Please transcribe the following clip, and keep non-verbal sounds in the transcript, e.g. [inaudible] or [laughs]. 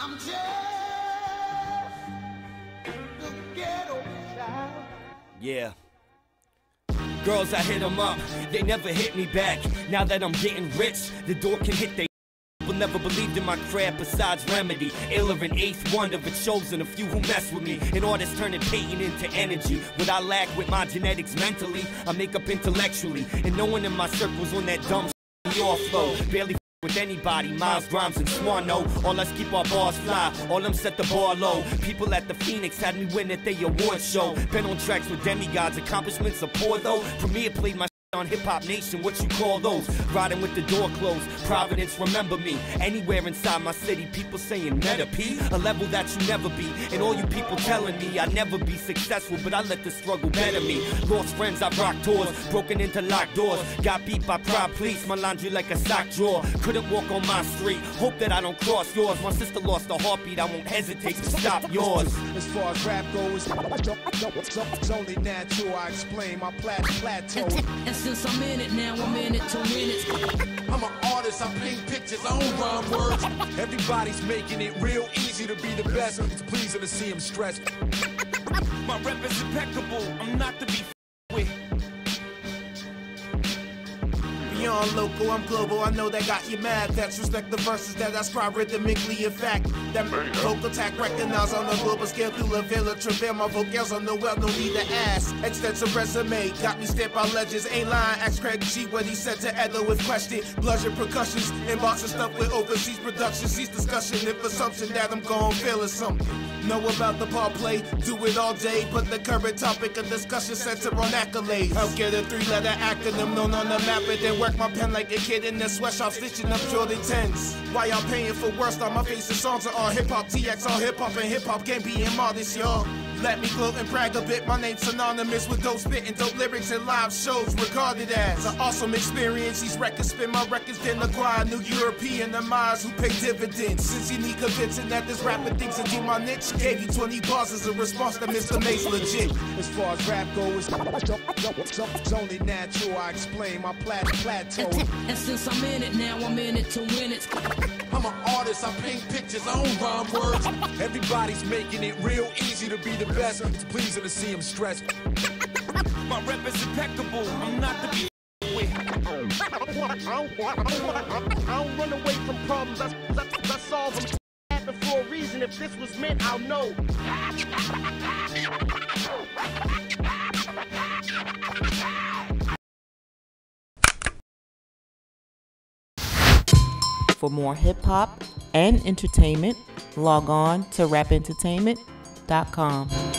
I'm just ghetto child. Yeah. Girls, I hit 'em up, they never hit me back. Now that I'm getting rich, the door can hit they never believed in my craft besides remedy. Iller an eighth wonder, but chosen a few who mess with me. And artists turning pain into energy. What I lack with my genetics mentally, I make up intellectually. And no one in my circle's on that dumb shit off flow. Barely with anybody, Miles Grimes and Swano. All us keep our bars fly, all them set the bar low. People at the Phoenix had me win at the award show. Been on tracks with demigods, accomplishments are poor though. It played my on Hip Hop Nation, what you call those? Riding with the door closed. Providence, remember me. Anywhere inside my city, people saying meta P, a level that you never be. And all you people telling me I never be successful, but I let the struggle better me. Lost friends, I rock tours, broken into locked doors. Got beat by pride police, my laundry like a sock drawer. Couldn't walk on my street, hope that I don't cross yours. My sister lost a heartbeat, I won't hesitate to stop yours. As far as rap goes, it's only natural I explain my plat- plateau. And since I'm in it now, I'm in it two minutes. [laughs] I'm an artist, I paint pictures, I don't rhyme words. Everybody's making it real easy to be the best. It's pleasing to see him stressed. My rep is impeccable, I'm not to be Beyond local, I'm global. I know that got you mad. That's respect the verses that I scribe rhythmically. In fact, that vocal attack recognized on the global scale through La Villa Travail. My vocals on the well, no need to ask. Extensive resume, got me stamped by legends. Ain't lying, ask Craig G what he said to Edler with question. Bludgeon percussions, inboxing stuff with overseas productions. Cease discussion if assumption that I'm gon' feel or something. Know about the ball play, do it all day. But the current topic of discussion center on accolades. Help get a three letter acronym known on the map and then work my pen like a kid in the sweatshop stitching up Jordan 10s. Why y'all paying for worse? on my face? The songs are all hip hop, TX all hip hop, and hip hop can't be in modest, y'all. Let me gloat and brag a bit. My name's synonymous with dope spitting, dope lyrics, and live shows regarded as an awesome experience. These records spin my records, then acquire new European minds who pay dividends. Since you need convincing that this rapper thinks I do my niche, gave you 20 bars as a response to Mr. Mace legit. As far as rap goes, it's only natural I explain my plat- plateau. [laughs] And since I'm in it now, I'm in it to win it. [laughs] I'm an artist, I paint pictures, I don't rhyme words. Everybody's making it real easy to be the best. It's pleasing to see him stressed. My rep is impeccable, I'm not the be with. I don't run away from problems, I, I, I solve them. Happen for a reason. If this was meant, I'll know. For more hip hop and entertainment, log on to rapentertainment.com.